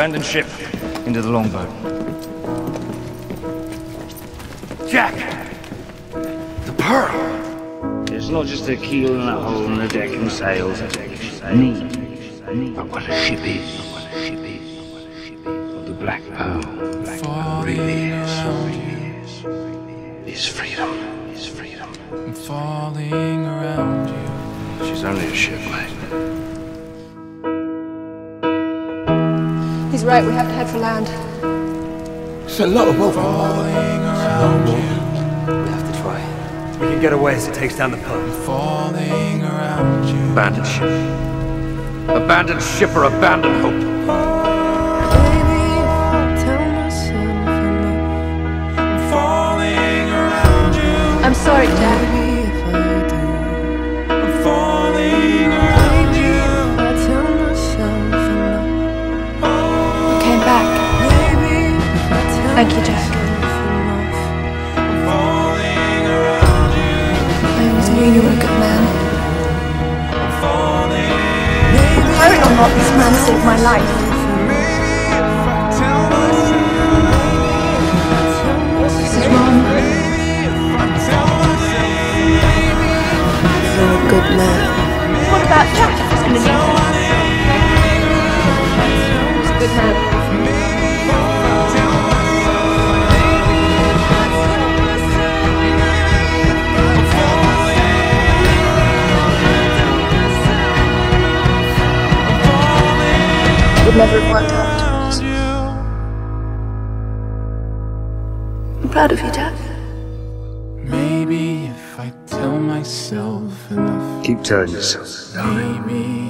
abandoned ship into the longboat. Jack! The Pearl! It's not just a keel and a hole in the deck and sails. Me. But what a ship is. What a ship is. What a ship is. What the Black Pearl. Black Pearl really is. Really is. Really is freedom. Is freedom. I'm falling around you. She's only a ship, mate. He's right, we have to head for land. It's a lot of both. Falling around you. We have to try. We can get away as it takes down the pub. Falling around you. Abandoned ship. Abandoned ship or abandoned hope. Falling around you. I'm sorry, Jack. Thank you, Jack. I always knew you were a good man. Or not, this man saved my life. This is wrong. You're a good man. Would never have worked out. I'm proud of you, Jack. Maybe if I tell myself enough. Keep telling yourself, darling. Maybe if